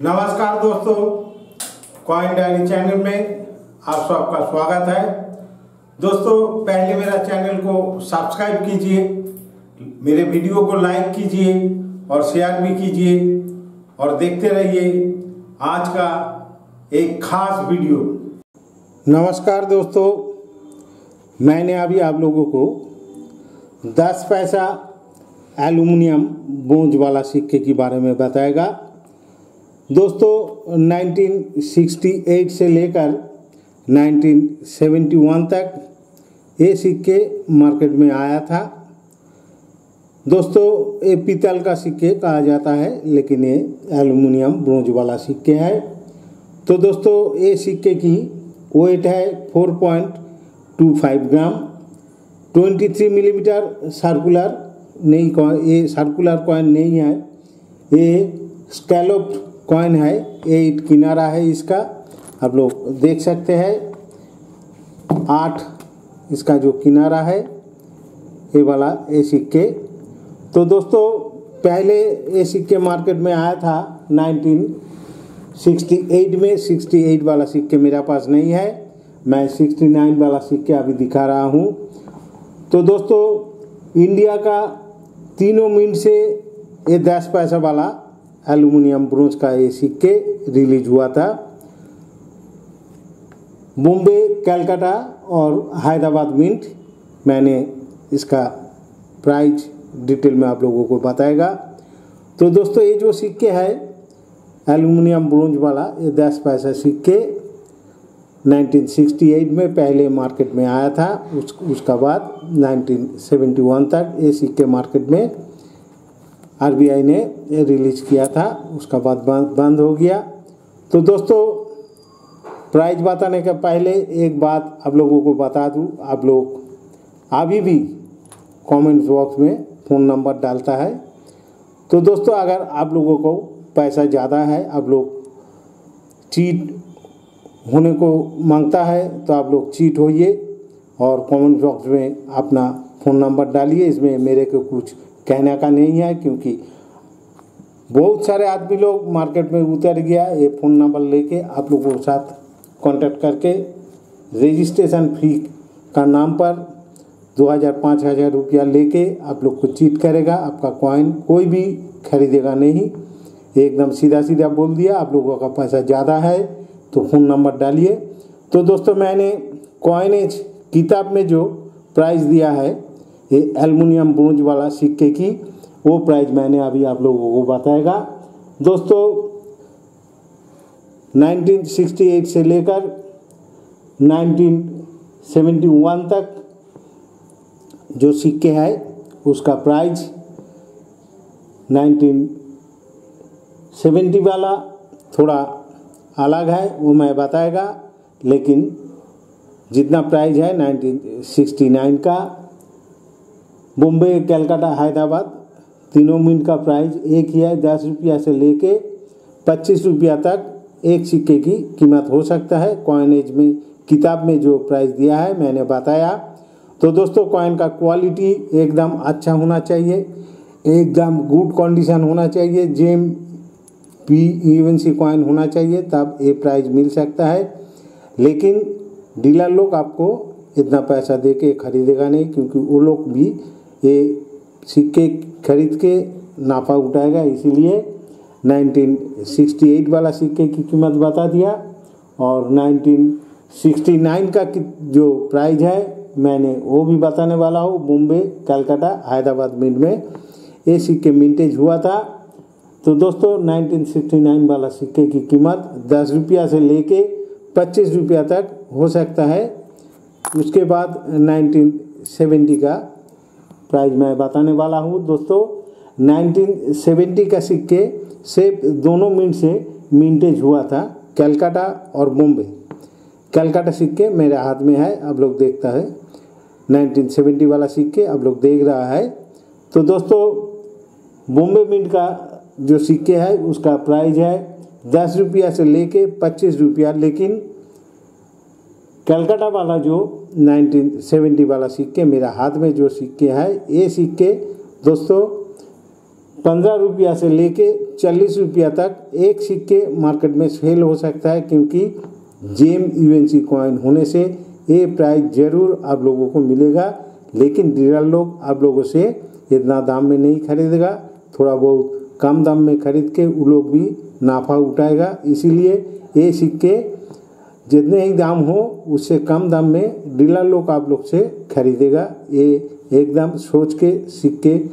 नमस्कार दोस्तों coin diary channel में आप सबका स्वागत है। दोस्तों, पहले मेरा चैनल को सब्सक्राइब कीजिए, मेरे वीडियो को लाइक कीजिए और शेयर भी कीजिए और देखते रहिए आज का एक खास वीडियो। नमस्कार दोस्तों, मैंने अभी आप लोगों को 10 पैसा एल्युमिनियम बोंज वाला सिक्के के बारे में बताएगा। दोस्तों 1968 से लेकर 1971 तक ये सिक्के मार्केट में आया था। दोस्तों, ये पीतल का सिक्के कहा जाता है, लेकिन ये एल्युमिनियम ब्रोंज वाला सिक्के है। तो दोस्तों ये सिक्के की वेट है 4.25 ग्राम। 23 मिलीमीटर सर्कुलर नहीं, ये सर्कुलर कॉइन नहीं है। ये स्कैलोप कॉइन है एट किनारा है इसका, आप लोग देख सकते हैं। आठ इसका जो किनारा है, ये वाला ए सिक्के तो दोस्तों, पहले ए सिक्के मार्केट में आया था 1968 में। 68 वाला सिक्के मेरा पास नहीं है। मैं 69 वाला सिक्के अभी दिखा रहा हूँ। तो दोस्तों इंडिया का तीनों मिनट से ये दस पैसा वाला एल्युमिनियम ब्रोंज का ये सिक्के रिलीज़ हुआ था। बॉम्बे कैलकाटा और हैदराबाद मिंट। मैंने इसका प्राइस डिटेल में आप लोगों को बताएगा। तो दोस्तों, ये जो सिक्के है एल्यूमिनियम ब्रोंज वाला, ये दस पैसा सिक्के 1968 में पहले मार्केट में आया था। उस, उसका बाद 1971 तक ये सिक्के मार्केट में आरबीआई ने रिलीज़ किया था, उसका बाद बंद हो गया। तो दोस्तों प्राइस बताने के पहले एक बात आप लोगों को बता दूँ, आप लोग अभी भी कमेंट बॉक्स में फ़ोन नंबर डालता है। तो दोस्तों, अगर आप लोगों को पैसा ज़्यादा है, आप लोग चीट होने को माँगता है तो आप लोग चीट होइए और कमेंट बॉक्स में अपना फ़ोन नंबर डालिए, इसमें मेरे को कुछ कहने का नहीं है क्योंकि बहुत सारे आदमी लोग मार्केट में उतर गया, ये फ़ोन नंबर लेके आप लोगों के साथ कांटेक्ट करके रजिस्ट्रेशन फ़ी का नाम पर दो हज़ार, पाँच हज़ार रुपया लेके आप लोग को चीट करेगा, आपका कॉइन कोई भी खरीदेगा नहीं। एकदम सीधा सीधा बोल दिया, आप लोगों का पैसा ज़्यादा है तो फ़ोन नंबर डालिए। तो दोस्तों, मैंने कॉइनेज किताब में जो प्राइस दिया है ये एल्युमिनियम ब्रोंज वाला सिक्के की वो प्राइस मैंने अभी आप लोगों को बताएगा। दोस्तों 1968 से लेकर 1971 तक जो सिक्के है, उसका प्राइस 1970 वाला थोड़ा अलग है, वो मैं बताएगा, लेकिन जितना प्राइस है 1969 का बॉम्बे कैलकाटा, हैदराबाद, तीनों मिनट का प्राइस एक ही है, दस रुपया से लेके पच्चीस रुपया तक एक सिक्के की कीमत हो सकता है। कॉइनेज में, किताब में जो प्राइस दिया है, मैंने बताया। तो दोस्तों कॉइन का क्वालिटी एकदम अच्छा होना चाहिए, एकदम गुड कंडीशन होना चाहिए, जेम पी इवन सी कॉइन होना चाहिए, तब ये प्राइस मिल सकता है। लेकिन डीलर लोग आपको इतना पैसा दे के खरीदेगा नहीं, क्योंकि वो लोग भी ये सिक्के खरीद के नाफा उठाएगा, इसीलिए 1968 वाला सिक्के की कीमत बता दिया और 1969 का जो प्राइस है, मैंने वो भी बताने वाला हूँ, मुंबई, कलकत्ता, हैदराबाद मिंट में। ये सिक्के मिंटेज हुआ था। तो दोस्तों 1969 वाला सिक्के की कीमत दस रुपया से लेके पच्चीस रुपया तक हो सकता है। उसके बाद 1970 का प्राइस मैं बताने वाला हूँ दोस्तों। 1970 का सिक्के से दोनों मिनट से मिंटेज हुआ था, कैलकाटा और बॉम्बे कैलकाटा सिक्के मेरे हाथ में है, आप लोग देखता है। 1970 वाला सिक्के आप लोग देख रहा है। तो दोस्तों बॉम्बे मिंट का जो सिक्के है, उसका प्राइस है दस रुपया से लेके पच्चीस रुपया, लेकिन कलकत्ता वाला जो 1970 वाला सिक्के, मेरा हाथ में जो सिक्के हैं, ये सिक्के दोस्तों, पंद्रह रुपया से लेके चालीस रुपया तक एक सिक्के मार्केट में सेल हो सकता है क्योंकि जेम यूएनसी कॉइन होने से ये प्राइस ज़रूर आप लोगों को मिलेगा, लेकिन डीलर लोग आप लोगों से इतना दाम में नहीं खरीदेगा, थोड़ा बहुत कम दाम में खरीद के वो लोग भी नाफा उठाएगा, इसीलिए ये सिक्के जितने ही दाम हो, उससे कम दाम में डीलर लोग आप लोग से खरीदेगा। ये एकदम सोच के सिक्के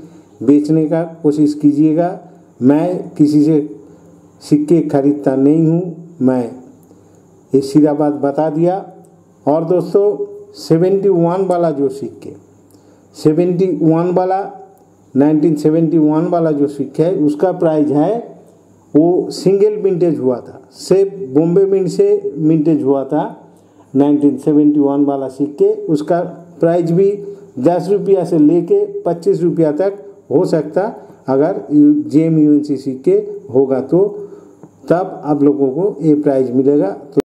बेचने का कोशिश कीजिएगा। मैं किसी से सिक्के खरीदता नहीं हूँ। मैं ये सीधा बात बता दिया। और दोस्तों, सेवेंटी वन वाला जो सिक्के सेवेंटी वन वाला, नाइनटीन सेवेंटी वन वाला जो सिक्का है उसका प्राइस है वो सिंगल मिंटेज हुआ था। सेफ़ बॉम्बे मिंट से मिंटेज हुआ था 1971 वाला सिक्के उसका प्राइस भी दस रुपया से लेके पच्चीस रुपया तक हो सकता, अगर J M U N C सिक्के होगा तो। तब आप लोगों को ये प्राइज मिलेगा। तो